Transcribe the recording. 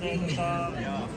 감사합니다.